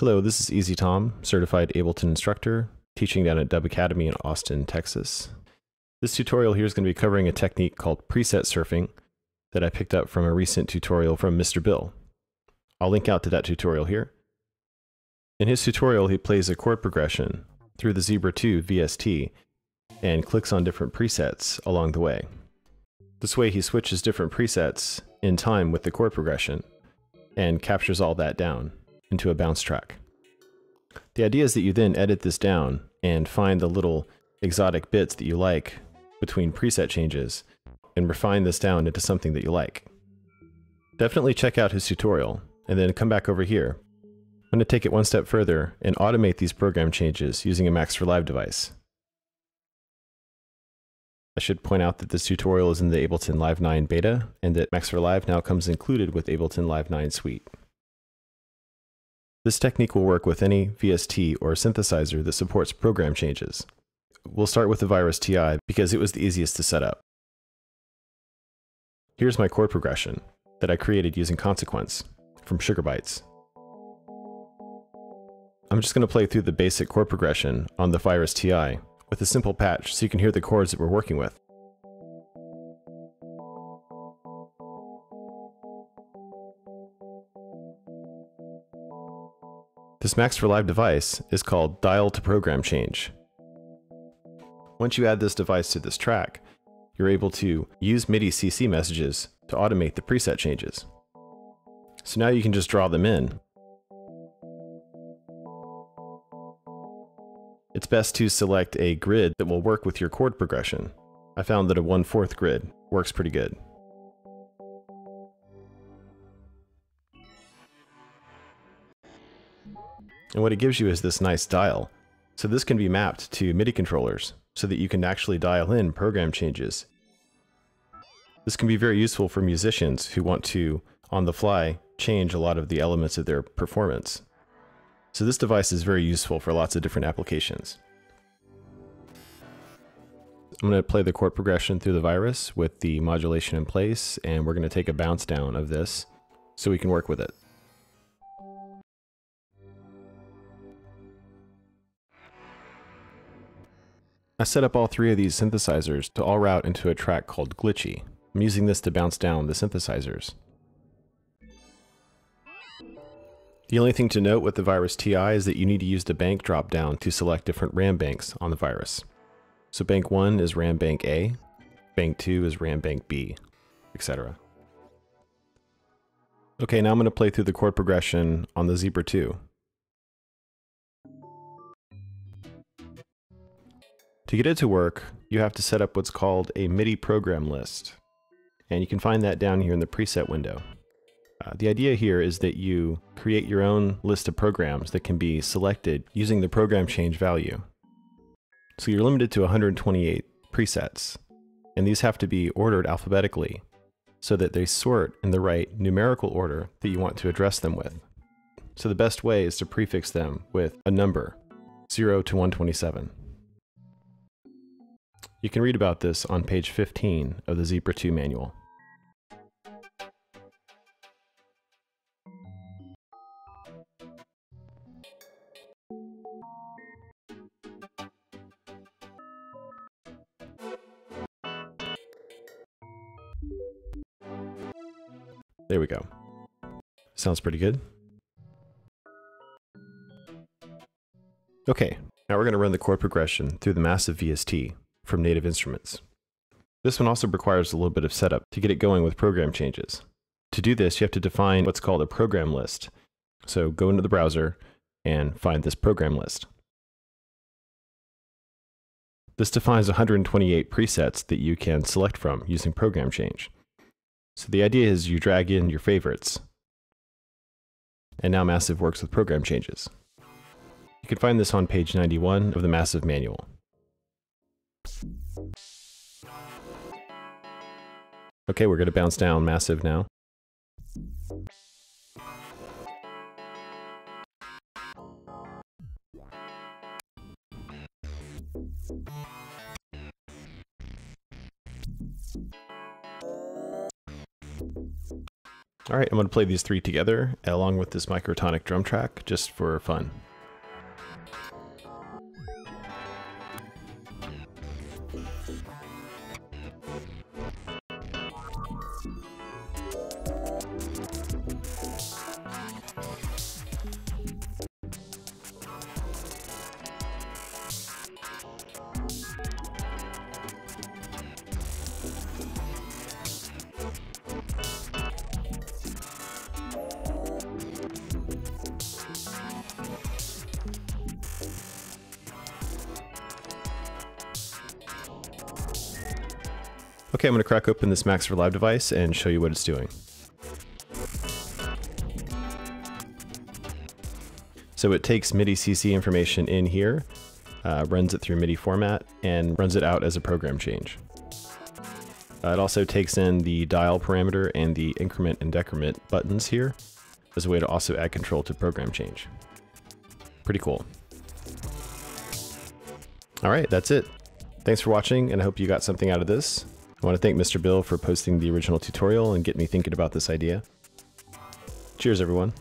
Hello, this is Easy Tom, certified Ableton instructor, teaching down at Dub Academy in Austin, Texas. This tutorial here is going to be covering a technique called preset surfing that I picked up from a recent tutorial from Mr. Bill. I'll link out to that tutorial here. In his tutorial, he plays a chord progression through the Zebra 2 VST and clicks on different presets along the way. This way he switches different presets in time with the chord progression and captures all that down into a bounce track. The idea is that you then edit this down and find the little exotic bits that you like between preset changes and refine this down into something that you like. Definitely check out his tutorial and then come back over here. I'm going to take it one step further and automate these program changes using a Max for Live device. I should point out that this tutorial is in the Ableton Live 9 beta and that Max for Live now comes included with Ableton Live 9 Suite. This technique will work with any VST or synthesizer that supports program changes. We'll start with the Virus TI because it was the easiest to set up. Here's my chord progression that I created using Consequence from Sugar Bytes. I'm just going to play through the basic chord progression on the Virus TI with a simple patch so you can hear the chords that we're working with. This Max for Live device is called Dial to Program Change. Once you add this device to this track, you're able to use MIDI CC messages to automate the preset changes. So now you can just draw them in. It's best to select a grid that will work with your chord progression. I found that a 1 4th grid works pretty good. And what it gives you is this nice dial. So this can be mapped to MIDI controllers so that you can actually dial in program changes. This can be very useful for musicians who want to, on the fly, change a lot of the elements of their performance. So this device is very useful for lots of different applications. I'm going to play the chord progression through the virus with the modulation in place, and we're going to take a bounce down of this so we can work with it. I set up all three of these synthesizers to all route into a track called Glitchy. I'm using this to bounce down the synthesizers. The only thing to note with the Virus TI is that you need to use the bank dropdown to select different RAM banks on the virus. So bank 1 is RAM bank A, bank 2 is RAM bank B, etc. Okay, now I'm going to play through the chord progression on the Zebra 2. To get it to work, you have to set up what's called a MIDI program list. And you can find that down here in the preset window. Uh, the idea here is that you create your own list of programs that can be selected using the program change value. So you're limited to 128 presets, and these have to be ordered alphabetically so that they sort in the right numerical order that you want to address them with. So the best way is to prefix them with a number, 0 to 127. You can read about this on page 15 of the Zebra 2 manual. There we go. Sounds pretty good. Okay, now we're going to run the chord progression through the massive VST from Native Instruments. This one also requires a little bit of setup to get it going with program changes. To do this, you have to define what's called a program list. So go into the browser and find this program list. This defines 128 presets that you can select from using program change. So the idea is you drag in your favorites. And now Massive works with program changes. You can find this on page 91 of the Massive manual. Okay, we're to bounce down massive now. All right, I'm to play these three together along with this microtonic drum track just for fun. Okay, I'm going to crack open this Max for Live device and show you what it's doing. So it takes MIDI CC information in here, uh, runs it through MIDI format, and runs it out as a program change. Uh, it also takes in the dial parameter and the increment and decrement buttons here as a way to also add control to program change. Pretty cool. All right, that's it. Thanks for watching, and I hope you got something out of this. I want to thank Mr. Bill for posting the original tutorial and get me thinking about this idea. Cheers, everyone.